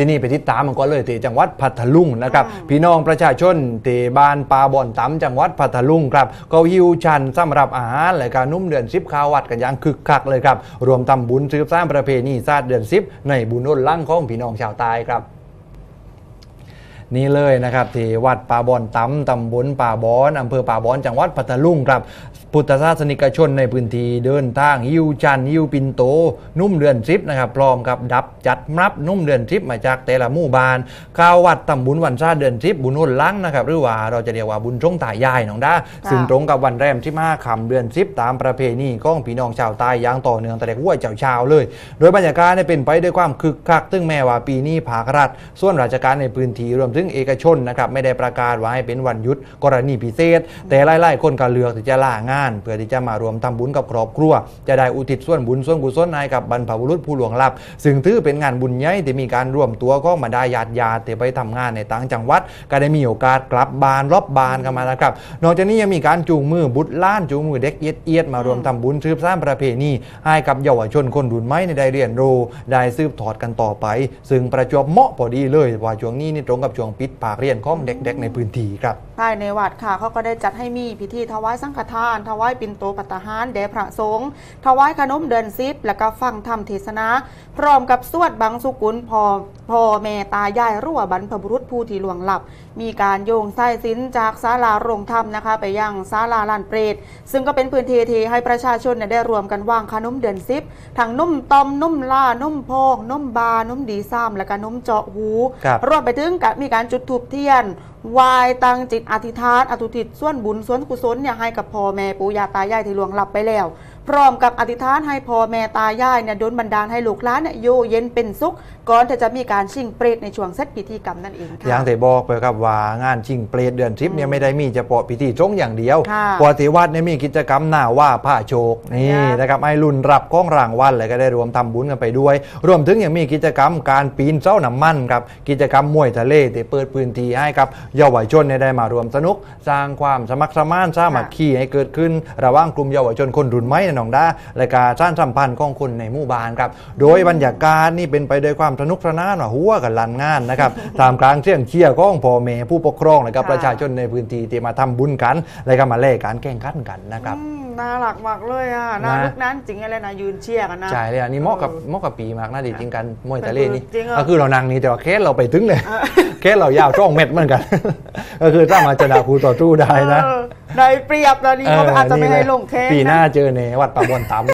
ทีนี้ไปติดตามมันก็เลยที่จังหวัดพัทลุงนะครับพี่น้องประชาชนที่บ้านปาบ่อนตำจังหวัดพัทลุงครับก็หิวชันสำหรับอาหารและการนุ่มเดือนซิบข้าววัดกันอย่างคึกคักเลยครับรวมทำบุญสืบสร้างประเพณีศาสตร์เดือนซิบในบุญอ้นลั่งของพี่น้องชาวใต้ครับนี่เลยนะครับที่วัดป่าบอนตำตำบลป่าบอนอำเภอป่าบอนจังหวัดพัทลุงครับพุทธศาสนิกชนในพื้นที่เดินทางยิวจันทร์ยิวปินโต นุ่มเดือนซิปนะครับพร้อมกับดับจัดรับนุ่มเดือนซิปมาจากแต่ละหมู่บ้านข้าววัดตำบุญวันชาติเดือนซิปบุญหุ่นลังนะครับหรือว่าเราจะเรียกว่าบุญชงตายายน้องด้าซึ่งตรงกับวันแรมที่มาคำเดือนซิปตามประเพณีของพี่น้องชาวใต้อย่างต่อเนื่องแต่เด็กวัวเจ้าชาวเลย โดยบรรยากาศเนี่ยเป็นไปด้วยความคึกคักซึ่งแม้ว่าปีนี้ภาครัฐ ส่วนราชการในพื้นที่รวมถึงเอกชนนะครับไม่ได้ประกาศว่าให้เป็นวันหยุดกรณีพิเศษ แต่หลายๆคนก็เลือกที่จะลางานเพื่อที่จะมารวมทำบุญกับครอบครัว จะได้อุทิศส่วนบุญส่วนกุศลให้กับบรรพบุรุษผู้ล่วงลับ ซึ่งถือเป็นงานบุญใหญ่ที่มีการรวมตัวของบรรดาญาติญาติไปทำงานในต่างจังหวัด ก็ได้มีโอกาสกลับบ้านรอบบานกันมาแล้วครับ นอกจากนี้ยังมีการจูงมือบุตรล้านจูงมือเด็กเอียดเอียดมารวมทำบุญสืบสร้างประเพณีให้กับเยาวชนคนรุ่นใหม่ในได้เรียนรู้ได้สืบทอดกันต่อไป ซึ่งประจวบเหมาะพอดีเลยว่าช่วงนี้นี่ตรงกับช่วงปิดภาคเรียนของเด็ก ๆ ในพื้นที่ครับ ภายในวัดค่ะเขาก็ได้จัดให้มีพิธีถวายสังฆทาน ถวายปิ่นโตปัตตาหารแด่พระสงฆ์ถวายขนมเดือนซิปและก็ฟังธรรมเทศนา พร้อมกับสวดบังสุกุลพอพ่อแม่ตายายรั่วบรรพบุรุษผู้ที่ล่วงลับ มีการโยงไส้สินจากศาลาโรงธรรมนะคะ ไปยังศาลาลานเปรต ซึ่งก็เป็นพื้นที่ที่ให้ประชาชนเนี่ยได้รวมกันวางขนมเดือนซิปทั้งนุ่มตอมนุ่มล่านุ่มพองนุ่มบานุ่มดีซ้ำและก็นุ่มเจาะหูครับรวมไปถึงกับมีการจุดธูปเทียนไห วายตั้งจิตอธิษฐานอธุทิศส่วนบุญส่วนกุศลเนี่ยให้กับพ่อแม่ปู่ย่าตายายที่ล่วงลับไปแล้ว พร้อมกับอธิษฐานให้พ่อแม่ตายายเนี่ยโดนบันดาลให้ลูกหลานเนี่ยอยู่เย็นเป็นสุข ก่อนที่จะมีการชิงเปรตในช่วงเซตพิธีกรรมนั่นเองอย่าค่ะงที่บอกไปครับว่างานชิงเปรตเดือนทริปเนี่ยไม่ได้มีเฉพาะพิธีจงอย่างเดียวค่ะปกติวัดเนี่ยมีกิจกรรมหน้าว่าผ้าโชคนี่ครับนะครับไอ้รุ่นรับก้องรางวัลเลยก็ได้รวมทำบุญกันไปด้วย รวมถึงยังมีกิจกรรมการปีนเส้าน้ำมันครับกิจกรรมมวยทะเลที่เปิดพื้นที่ให้กับเยาวชนเนี่ยได้มารวมสนุก สร้างความสมัครสมานสามัคคีให้เกิดขึ้นระหว่างกลุ่มเยาวชนคนรุ่นใหม่ในหนองด้าและการสร้างสัมพันธ์ของคนในหมู่บ้านครับ โดยบรรยากาศนี่เป็นไปด้วยความสนุกสนานว่าหัวกันลันงานนะครับท่ามกลางเสียงเชียร์ของพ่อแม่ผู้ปกครองนะครับค่ะประชาชนในพื้นที่ที่มาทำบุญกัน และก็มาเล่การแข่งขันกันนะครับอืมน่ารักมากเลยอะน่านะลุกนั้นจริงอะไรนะยืนเชียร์กันนะใช่เลยอันนี้เหมาะกับเออเหมาะกับปีมากนะดีจริงกันมวยทะเลนี่จริงเหรอก็คือเรานั่งนี่แต่ว่าเคสเราไปถึงเลยเคสเรายาวช่องเม็ดเหมือนกัน ก็คือถ้ามาชนะครูต่อสู้ได้นะเออ ได้เปรียบแล้วนี่เขาอาจจะไม่ให้ลงแข่งปีหน้าเจอในวัดป่าบอนตำ